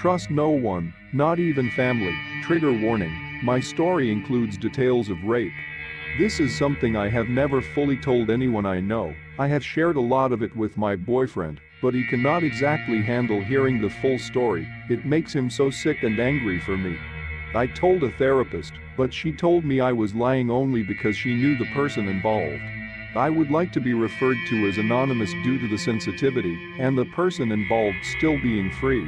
Trust no one, not even family. Trigger warning, my story includes details of rape. This is something I have never fully told anyone I know, I have shared a lot of it with my boyfriend, but he cannot exactly handle hearing the full story, it makes him so sick and angry for me. I told a therapist, but she told me I was lying only because she knew the person involved. I would like to be referred to as anonymous due to the sensitivity and the person involved still being free.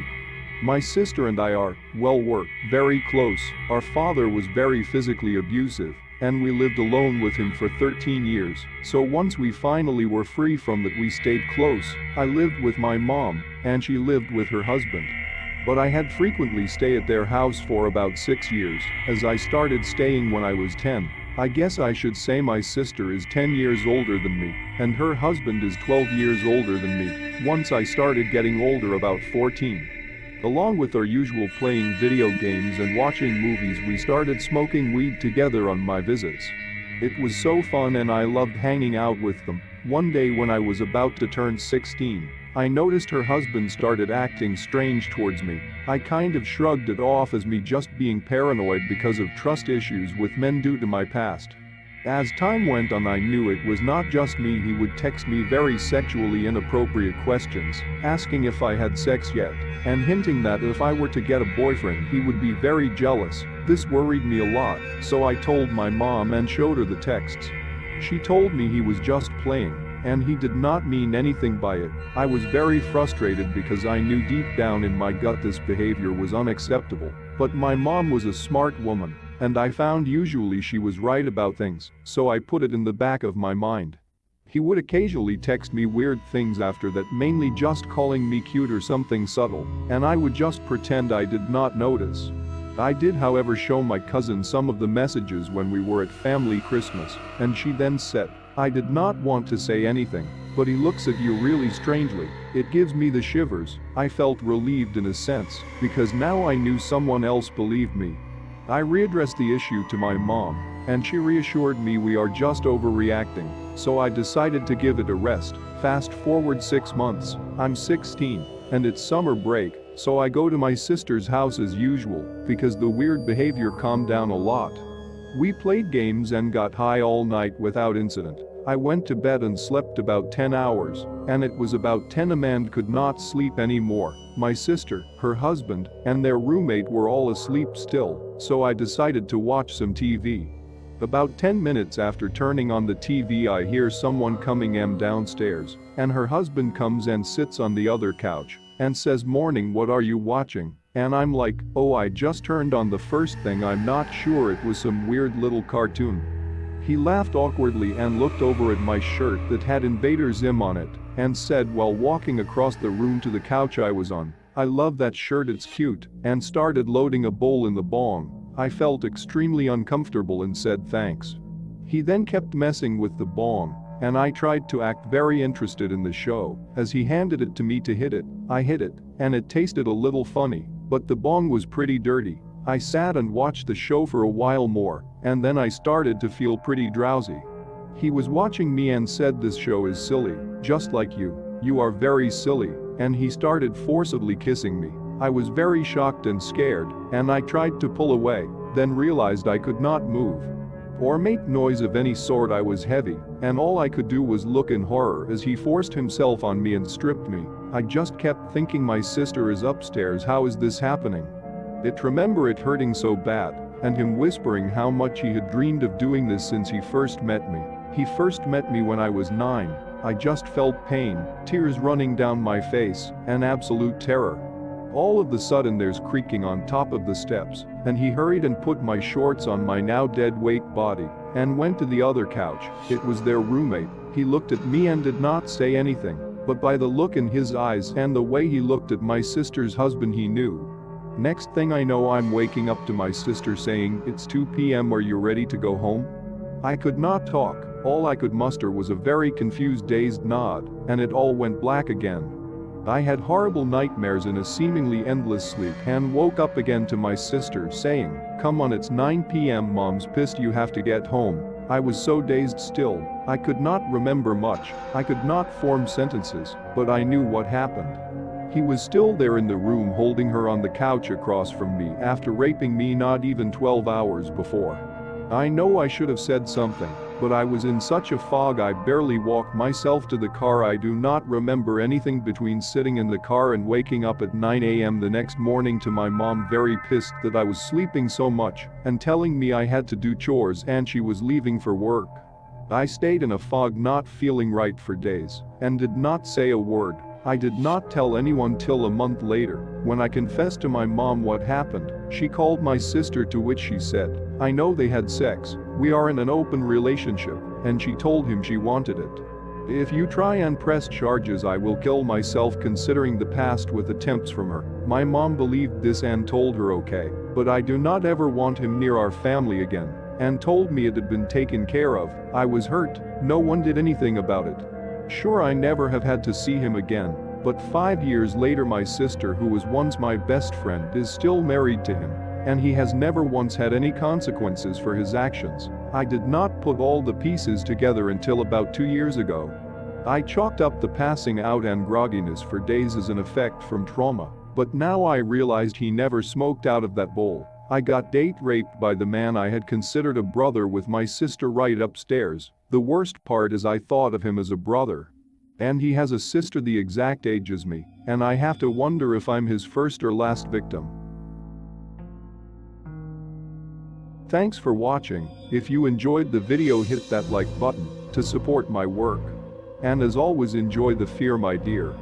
My sister and I are, well we're, very close, our father was very physically abusive, and we lived alone with him for 13 years, so once we finally were free from that we stayed close, I lived with my mom, and she lived with her husband. But I had frequently stay at their house for about 6 years, as I started staying when I was 10. I guess I should say my sister is 10 years older than me, and her husband is 12 years older than me, once I started getting older about 14. Along with our usual playing video games and watching movies we started smoking weed together on my visits. It was so fun and I loved hanging out with them. One day when I was about to turn 16, I noticed her husband started acting strange towards me. I kind of shrugged it off as me just being paranoid because of trust issues with men due to my past. As time went on I knew it was not just me he would text me very sexually inappropriate questions, asking if I had sex yet, and hinting that if I were to get a boyfriend he would be very jealous, this worried me a lot, so I told my mom and showed her the texts. She told me he was just playing, and he did not mean anything by it. I was very frustrated because I knew deep down in my gut this behavior was unacceptable. But my mom was a smart woman, and I found usually she was right about things, so I put it in the back of my mind. He would occasionally text me weird things after that mainly just calling me cute or something subtle, and I would just pretend I did not notice. I did however show my cousin some of the messages when we were at family Christmas, and she then said, I did not want to say anything, but he looks at you really strangely, it gives me the shivers, I felt relieved in a sense, because now I knew someone else believed me. I readdressed the issue to my mom, and she reassured me we are just overreacting, so I decided to give it a rest. Fast forward 6 months, I'm 16, and it's summer break, so I go to my sister's house as usual, because the weird behavior calmed down a lot. We played games and got high all night without incident. I went to bed and slept about 10 hours, and it was about 10 Amanda could not sleep anymore. My sister, her husband, and their roommate were all asleep still, so I decided to watch some TV. About 10 minutes after turning on the TV I hear someone coming em downstairs, and her husband comes and sits on the other couch, and says morning what are you watching? And I'm like, oh I just turned on the first thing I'm not sure it was some weird little cartoon. He laughed awkwardly and looked over at my shirt that had Invader Zim on it and said while walking across the room to the couch I was on, I love that shirt it's cute, and started loading a bowl in the bong. I felt extremely uncomfortable and said thanks. He then kept messing with the bong, and I tried to act very interested in the show. As he handed it to me to hit it, I hit it, and it tasted a little funny, but the bong was pretty dirty. I sat and watched the show for a while more, and then I started to feel pretty drowsy. He was watching me and said this show is silly, just like you, you are very silly, and he started forcibly kissing me. I was very shocked and scared, and I tried to pull away, then realized I could not move or make noise of any sort I was heavy, and all I could do was look in horror as he forced himself on me and stripped me. I just kept thinking my sister is upstairs how is this happening? It remember it hurting so bad, and him whispering how much he had dreamed of doing this since he first met me. He first met me when I was 9, I just felt pain, tears running down my face, and absolute terror. All of the sudden there's creaking on top of the steps, and he hurried and put my shorts on my now dead weight body, and went to the other couch, it was their roommate, he looked at me and did not say anything, but by the look in his eyes and the way he looked at my sister's husband he knew. Next thing I know I'm waking up to my sister saying it's 2 p.m. are you ready to go home? I could not talk, all I could muster was a very confused dazed nod, and it all went black again. I had horrible nightmares in a seemingly endless sleep and woke up again to my sister saying, come on it's 9 p.m. mom's pissed you have to get home. I was so dazed still, I could not remember much, I could not form sentences, but I knew what happened. He was still there in the room holding her on the couch across from me after raping me not even 12 hours before. I know I should have said something, but I was in such a fog I barely walked myself to the car I do not remember anything between sitting in the car and waking up at 9 am the next morning to my mom very pissed that I was sleeping so much and telling me I had to do chores and she was leaving for work. I stayed in a fog not feeling right for days and did not say a word I did not tell anyone till a month later, when I confessed to my mom what happened, she called my sister to which she said, I know they had sex, we are in an open relationship, and she told him she wanted it. If you try and press charges I will kill myself considering the past with attempts from her. My mom believed this and told her okay, but I do not ever want him near our family again, and told me it had been taken care of, I was hurt, no one did anything about it. Sure I never have had to see him again, but five years later my sister who was once my best friend is still married to him, and he has never once had any consequences for his actions. I did not put all the pieces together until about two years ago. I chalked up the passing out and grogginess for days as an effect from trauma, but now I realized he never smoked out of that bowl. I got date raped by the man I had considered a brother with my sister right upstairs. The worst part is I thought of him as a brother. And he has a sister the exact age as me, and I have to wonder if I'm his first or last victim. Thanks for watching, if you enjoyed the video hit that like button to support my work. And as always enjoy the fear my dear.